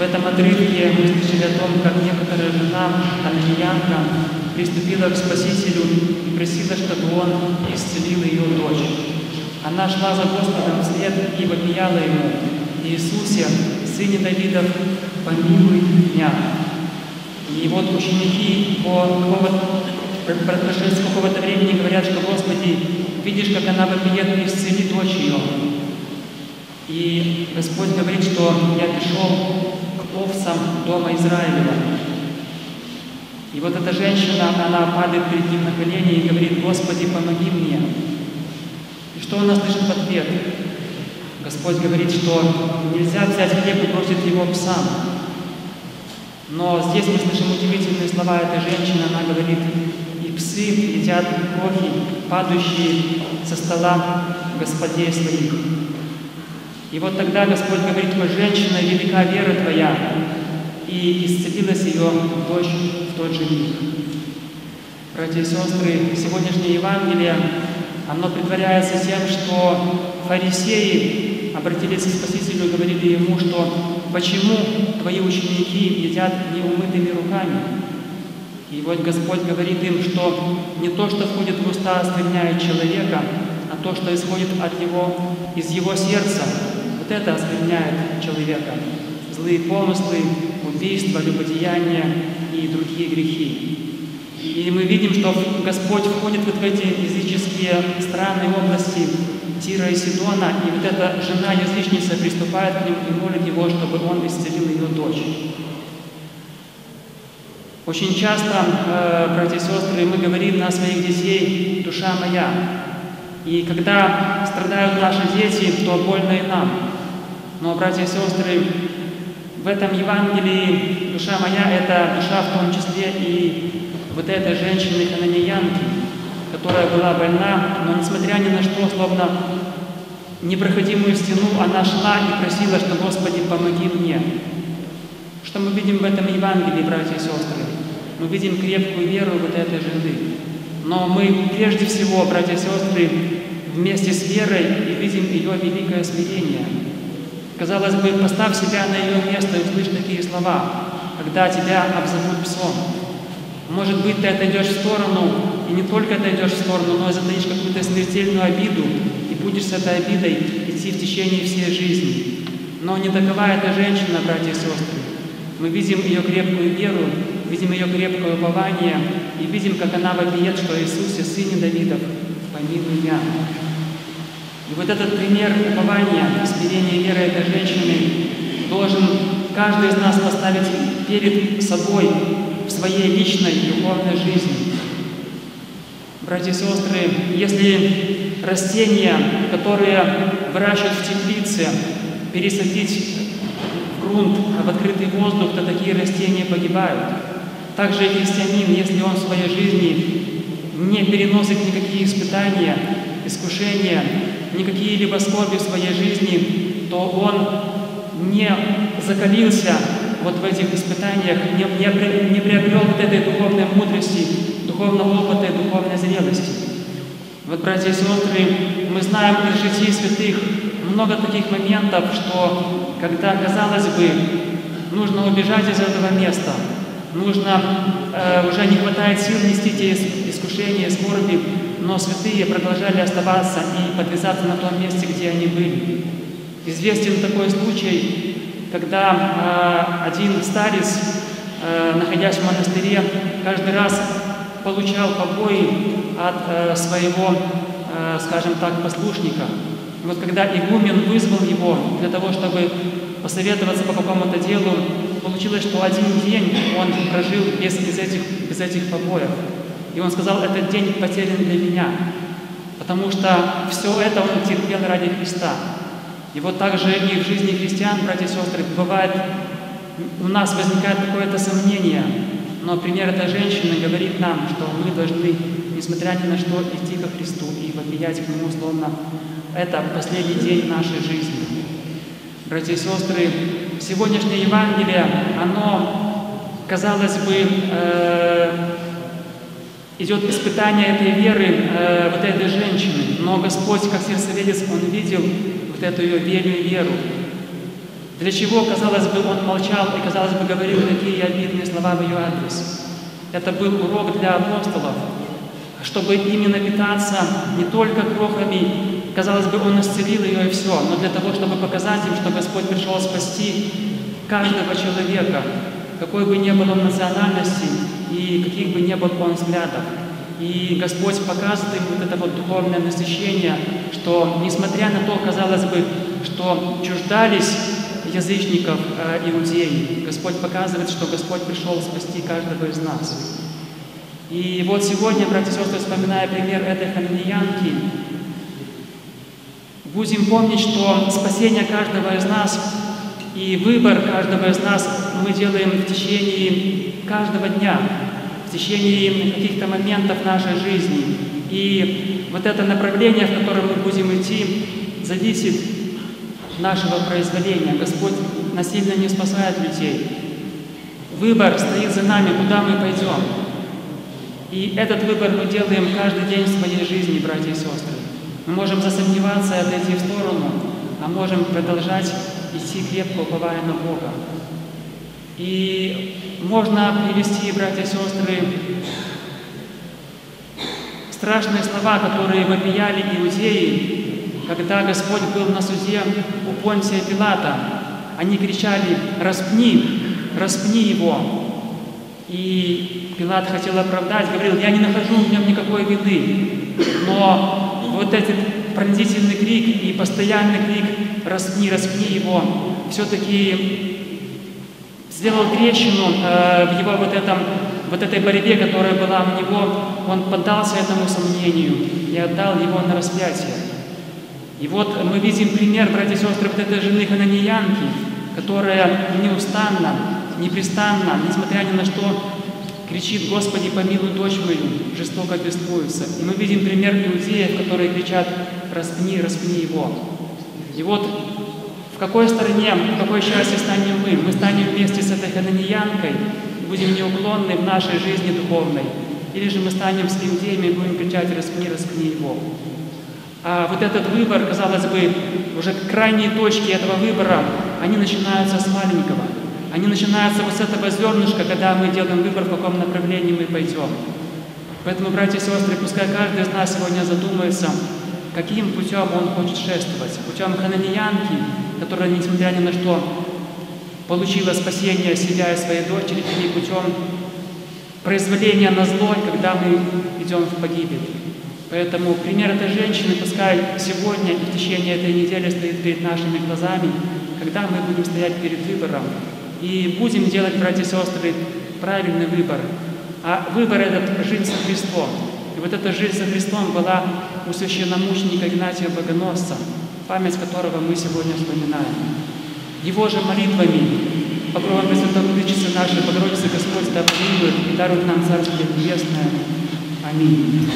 В этом отрывке мы слышали о том, как некоторая жена, Ананьянка, приступила к Спасителю и просила, чтобы Он исцелил ее дочь. Она шла за Господом вслед и вопияла Ему, «Иисусе, Сыне Давидов, помилуй меня». И вот ученики по прошествии какого-то времени говорят, что «Господи, видишь, как она вопиет, исцели дочь ее». И Господь говорит, что я пришел овцам дома Израилева. И вот эта женщина, она падает перед ним на колени и говорит, Господи, помоги мне. И что она слышит в ответ? Господь говорит, что нельзя взять хлеб и бросить его псам. Но здесь мы слышим удивительные слова этой женщины. Она говорит, и псы едят крохи, падающие со стола господей своих. И вот тогда Господь говорит, о женщина, велика вера твоя, и исцелилась ее дочь в тот же миг. Братья и сестры, сегодняшнее Евангелие, оно притворяется тем, что фарисеи обратились к Спасителю и говорили ему, что почему твои ученики едят неумытыми руками? И вот Господь говорит им, что не то, что входит в уста, оскверняет человека, а то, что исходит от него, из его сердца, вот это оскверняет человека. Злые помыслы, убийства, любодеяния и другие грехи. И мы видим, что Господь входит вот в эти языческие страны, области Тира и Сидона, и вот эта жена язычница приступает к нему и молит его, чтобы он исцелил ее дочь. Очень часто, э, братья и сестры, мы говорим на своих детей «душа моя». И когда страдают наши дети, то больно и нам. Но, братья и сестры, в этом Евангелии душа моя – это душа в том числе и вот этой женщины хананеянки, которая была больна, но несмотря ни на что, словно непроходимую стену, она шла и просила, что «Господи, помоги мне». Что мы видим в этом Евангелии, братья и сестры? Мы видим крепкую веру вот этой жены. Но мы прежде всего, братья и сестры, вместе с верой и видим ее великое смирение – Казалось бы, поставь себя на ее место и услышь такие слова, когда тебя обзовут псом. Может быть, ты отойдешь в сторону, и не только отойдешь в сторону, но и затаишь какую-то смертельную обиду, и будешь с этой обидой идти в течение всей жизни. Но не такова эта женщина, братья и сестры. Мы видим ее крепкую веру, видим ее крепкое упование, и видим, как она вопиет, что Иисусе, Сыне Давидов, помилуй меня. И вот этот пример упования, смирения веры этой женщины должен каждый из нас поставить перед собой в своей личной духовной жизни. Братья и сестры, если растения, которые выращивают в теплице, пересадить в грунт, в открытый воздух, то такие растения погибают. Также и христианин, если он в своей жизни не переносит никакие испытания, искушения, никакие либо скорби в своей жизни, то он не закалился вот в этих испытаниях, не, не, не приобрел вот этой духовной мудрости, духовного опыта и духовной зрелости. Вот, братья и сестры, мы знаем из житий святых много таких моментов, что когда, казалось бы, нужно убежать из этого места, нужно, э, уже не хватает сил нести те искушения, скорби, но святые продолжали оставаться и подвязаться на том месте, где они были. Известен такой случай, когда э, один старец, э, находясь в монастыре, каждый раз получал побои от э, своего, э, скажем так, послушника. И вот когда игумен вызвал его для того, чтобы посоветоваться по какому-то делу, получилось, что один день он прожил без, без, этих, без этих побоев. И он сказал, этот день потерян для меня, потому что все это он терпел ради Христа. И вот также и в жизни христиан, братья и сестры, бывает, у нас возникает какое-то сомнение, но пример этой женщины говорит нам, что мы должны, несмотря ни на что, идти ко Христу и вопиять к Нему, словно это последний день нашей жизни. Братья и сестры, сегодняшнее Евангелие, оно, казалось бы, э, идет испытание этой веры э, вот этой женщины. Но Господь, как сердцеведец, Он видел вот эту ее веру веру. Для чего, казалось бы, он молчал и, казалось бы, говорил такие обидные слова в ее адрес? Это был урок для апостолов, чтобы именно питаться не только крохами, казалось бы, он исцелил ее и все, но для того, чтобы показать им, что Господь пришел спасти каждого человека, какой бы ни был он национальности и каких бы ни был он взглядов. И Господь показывает им вот это вот духовное насыщение, что несмотря на то, казалось бы, что чуждались язычников э, иудеи, Господь показывает, что Господь пришел спасти каждого из нас. И вот сегодня, братья и сестры, вспоминая пример этой хананеянки, будем помнить, что спасение каждого из нас и выбор каждого из нас мы делаем в течение каждого дня, в течение каких-то моментов нашей жизни. И вот это направление, в котором мы будем идти, зависит нашего произволения. Господь насильно не спасает людей. Выбор стоит за нами, куда мы пойдем. И этот выбор мы делаем каждый день в своей жизни, братья и сестры. Мы можем засомневаться и отойти в сторону, а можем продолжать идти крепко, уповая на Бога. И можно привести, братья и сестры, страшные слова, которые вопияли иудеи, когда Господь был на суде у Понтия Пилата. Они кричали «Распни! Распни его!» И Пилат хотел оправдать, говорил, я не нахожу в нем никакой вины. Но вот этот пронзительный крик и постоянный крик «распни, распни его» все-таки сделал трещину э, в его вот, этом, вот этой борьбе, которая была у него. Он поддался этому сомнению и отдал его на распятие. И вот мы видим пример, братья и сестры, вот этой жены Хананьянки, которая неустанно, непрестанно, несмотря ни на что, кричит, «Господи, помилуй дочь мою», жестоко беспуется. И мы видим пример иудеев, которые кричат, «Распни, распни его». И вот в какой стороне, в какой части станем мы? Мы станем вместе с этой хананьянкой, будем неуклонны в нашей жизни духовной. Или же мы станем с иудеями и будем кричать «Распни, распни его». А вот этот выбор, казалось бы, уже крайние точки этого выбора, они начинаются с маленького. Они начинаются вот с этого зернышка, когда мы делаем выбор, в каком направлении мы пойдем. Поэтому, братья и сестры, пускай каждый из нас сегодня задумается, каким путем он хочет шествовать. Путем хананьянки, которая, несмотря ни на что, получила спасение себя и своей дочери, или путем произволения на зло, когда мы идем в погибель. Поэтому пример этой женщины пускай сегодня и в течение этой недели стоит перед нашими глазами, когда мы будем стоять перед выбором, и будем делать, братья и сестры, правильный выбор. А выбор этот – жить со Христом. И вот эта жизнь со Христом была у священномученика Игнатия Богоносца, память которого мы сегодня вспоминаем. Его же молитвами, покровом Пресвятой Владычицы нашей Богородицы Господь да и дарует нам Царствие Небесное. Аминь.